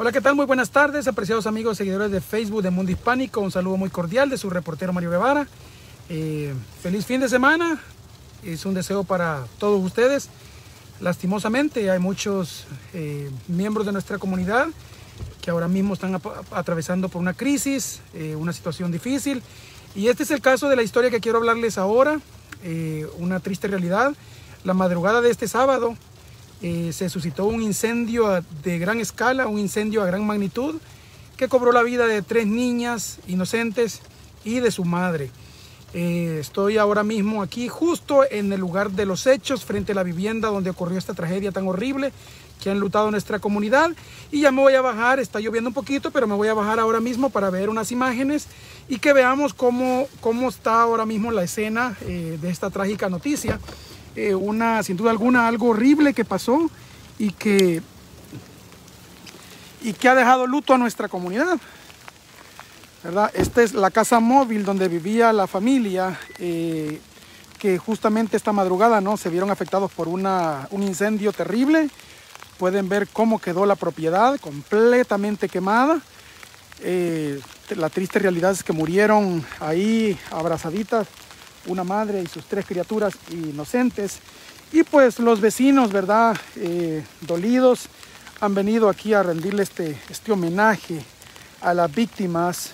Hola, ¿qué tal? Muy buenas tardes, apreciados amigos seguidores de Facebook de Mundo Hispánico. Un saludo muy cordial de su reportero Mario Guevara. Eh, feliz fin de semana. Es un deseo para todos ustedes. Lastimosamente hay muchos eh, miembros de nuestra comunidad que ahora mismo están atravesando por una crisis, eh, una situación difícil. Y este es el caso de la historia que quiero hablarles ahora. una triste realidad. La madrugada de este sábado, eh, se suscitó un incendio de gran escala, un incendio a gran magnitud, que cobró la vida de tres niñas inocentes y de su madre. Eh, estoy ahora mismo aquí justo en el lugar de los hechos, frente a la vivienda donde ocurrió esta tragedia tan horrible que ha enlutado nuestra comunidad. Y ya me voy a bajar, está lloviendo un poquito, pero me voy a bajar ahora mismo para ver unas imágenes y que veamos cómo, cómo está ahora mismo la escena eh, de esta trágica noticia. Eh, una, sin duda alguna, algo horrible que pasó y que, y que ha dejado luto a nuestra comunidad. ¿verdad? Esta es la casa móvil donde vivía la familia, eh, que justamente esta madrugada ¿no? se vieron afectados por una, un incendio terrible. Pueden ver cómo quedó la propiedad completamente quemada. Eh, la triste realidad es que murieron ahí abrazaditas una madre y sus tres criaturas inocentes. Y pues los vecinos, ¿verdad? Eh, dolidos, han venido aquí a rendirle este, este homenaje a las víctimas.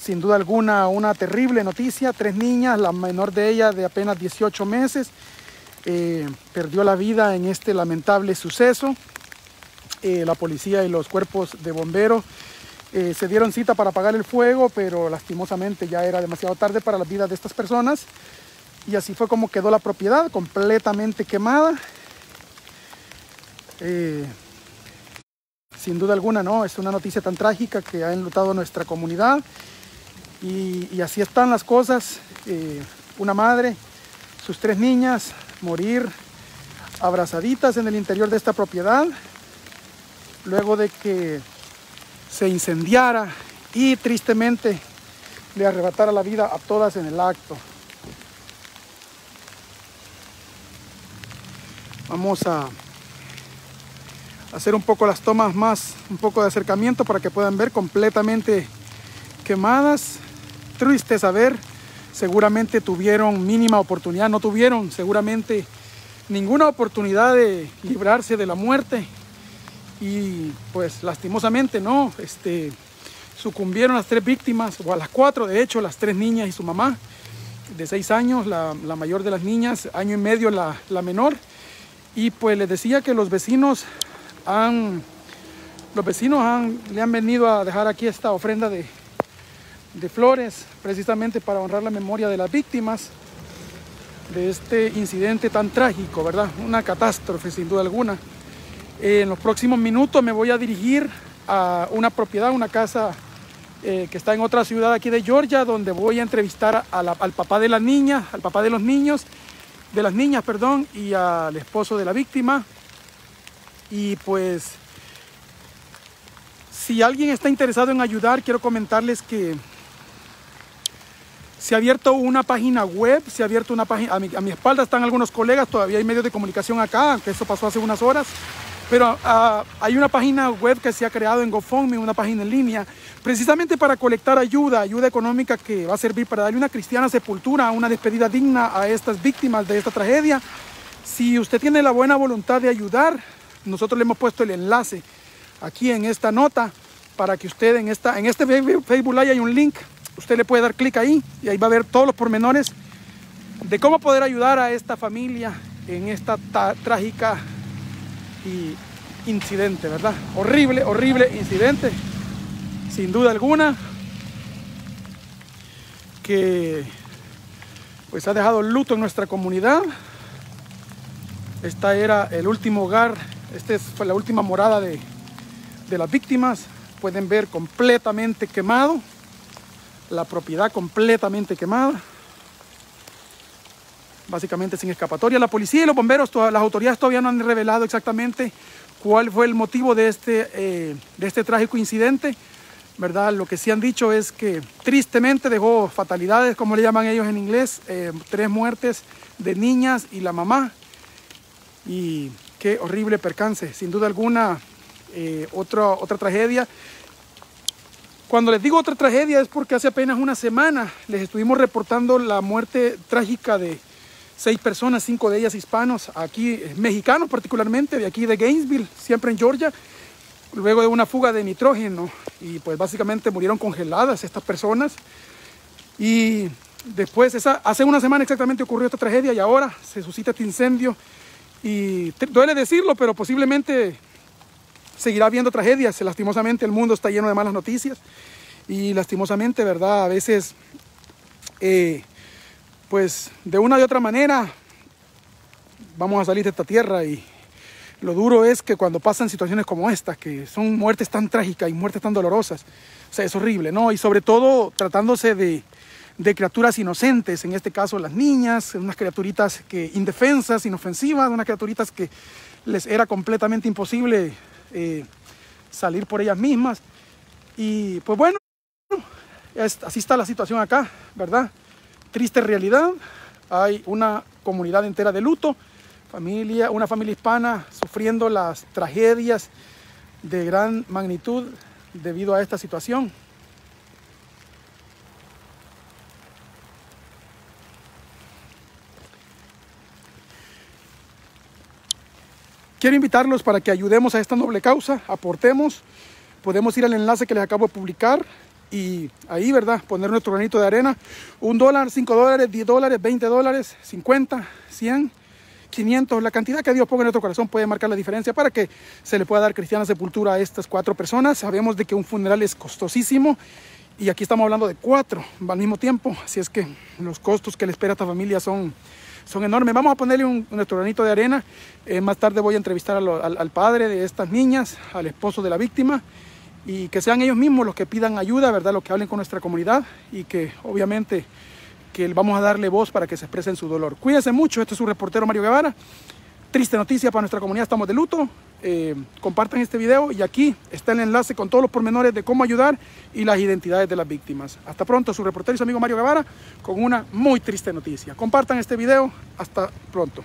Sin duda alguna, una terrible noticia. Tres niñas, la menor de ellas de apenas 18 meses, eh, perdió la vida en este lamentable suceso. Eh, la policía y los cuerpos de bomberos eh, se dieron cita para apagar el fuego, pero lastimosamente ya era demasiado tarde para la vida de estas personas. Y así fue como quedó la propiedad, completamente quemada. Eh, sin duda alguna, no, es una noticia tan trágica que ha enlutado nuestra comunidad. Y, así están las cosas. Eh, una madre, sus tres niñas, morir abrazaditas en el interior de esta propiedad. Luego de que se incendiara y tristemente le arrebatara la vida a todas en el acto. Vamos a hacer un poco las tomas más, un poco de acercamiento para que puedan ver completamente quemadas. Triste saber, seguramente tuvieron mínima oportunidad, no tuvieron seguramente ninguna oportunidad de librarse de la muerte y pues lastimosamente no, este, sucumbieron las tres víctimas, o a las cuatro de hecho, las tres niñas y su mamá de seis años, la, mayor de las niñas, año y medio la, menor. Y pues les decía que los vecinos han, los vecinos han, le han venido a dejar aquí esta ofrenda de, de flores, precisamente para honrar la memoria de las víctimas de este incidente tan trágico, ¿verdad? Una catástrofe sin duda alguna. En los próximos minutos me voy a dirigir a una propiedad, una casa eh, que está en otra ciudad aquí de Georgia, donde voy a entrevistar al papá de las niñas, al papá de los niños, de las niñas, perdón, y al esposo de la víctima. Y pues, si alguien está interesado en ayudar, quiero comentarles que se ha abierto una página web, se ha abierto una página, a mi, a mi espalda están algunos colegas, todavía hay medios de comunicación acá, aunque eso pasó hace unas horas. Pero ah, hay una página web que se ha creado en GoFundMe, una página en línea, precisamente para colectar ayuda, ayuda económica que va a servir para darle una cristiana sepultura, una despedida digna a estas víctimas de esta tragedia. Si usted tiene la buena voluntad de ayudar, nosotros le hemos puesto el enlace aquí en esta nota para que usted en, esta, en este Facebook Live hay un link, usted le puede dar clic ahí y ahí va a ver todos los pormenores de cómo poder ayudar a esta familia en esta trágica incidente, ¿verdad? Horrible, horrible incidente, sin duda alguna, que pues ha dejado luto en nuestra comunidad. Esta era el último hogar, esta fue la última morada de, de las víctimas. Pueden ver completamente quemado, la propiedad completamente quemada básicamente sin escapatoria. La policía y los bomberos, todas, las autoridades todavía no han revelado exactamente cuál fue el motivo de este, eh, de este trágico incidente. ¿verdad? Lo que sí han dicho es que tristemente dejó fatalidades, como le llaman ellos en inglés, eh, tres muertes de niñas y la mamá. Y qué horrible percance. Sin duda alguna, eh, otra, otra tragedia. Cuando les digo otra tragedia es porque hace apenas una semana les estuvimos reportando la muerte trágica de seis personas, cinco de ellas hispanos, aquí eh, mexicanos particularmente, de aquí de Gainesville, siempre en Georgia, luego de una fuga de nitrógeno y pues básicamente murieron congeladas estas personas y después, esa, hace una semana exactamente ocurrió esta tragedia y ahora se suscita este incendio y duele decirlo, pero posiblemente seguirá habiendo tragedias. Lastimosamente el mundo está lleno de malas noticias y lastimosamente, ¿verdad? A veces, eh, pues de una u otra manera, vamos a salir de esta tierra y lo duro es que cuando pasan situaciones como esta, que son muertes tan trágicas y muertes tan dolorosas, o sea, es horrible, ¿no? Y sobre todo tratándose de, de criaturas inocentes, en este caso las niñas, unas criaturitas que indefensas, inofensivas, unas criaturitas que les era completamente imposible eh, salir por ellas mismas. Y pues bueno, así está la situación acá, ¿verdad? Triste realidad, hay una comunidad entera de luto, familia, una familia hispana sufriendo las tragedias de gran magnitud debido a esta situación. Quiero invitarlos para que ayudemos a esta noble causa, aportemos, podemos ir al enlace que les acabo de publicar y ahí, ¿verdad? Poner nuestro granito de arena, un dólar, cinco dólares, diez dólares, veinte dólares, cincuenta, cien 500, la cantidad que Dios ponga en nuestro corazón puede marcar la diferencia para que se le pueda dar cristiana sepultura a estas cuatro personas. Sabemos de que un funeral es costosísimo y aquí estamos hablando de cuatro al mismo tiempo, así es que los costos que le espera a esta familia son, son enormes. Vamos a ponerle un, nuestro granito de arena. Eh, más tarde voy a entrevistar al padre de estas niñas, al esposo de la víctima y que sean ellos mismos los que pidan ayuda, ¿verdad? Los que hablen con nuestra comunidad y que obviamente que vamos a darle voz para que se expresen su dolor. Cuídense mucho, este es su reportero Mario Guevara. Triste noticia para nuestra comunidad, estamos de luto. Eh, compartan este video y aquí está el enlace con todos los pormenores de cómo ayudar y las identidades de las víctimas. Hasta pronto, su reportero y su amigo Mario Guevara con una muy triste noticia. Compartan este video, hasta pronto.